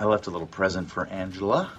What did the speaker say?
I left a little present for Angela.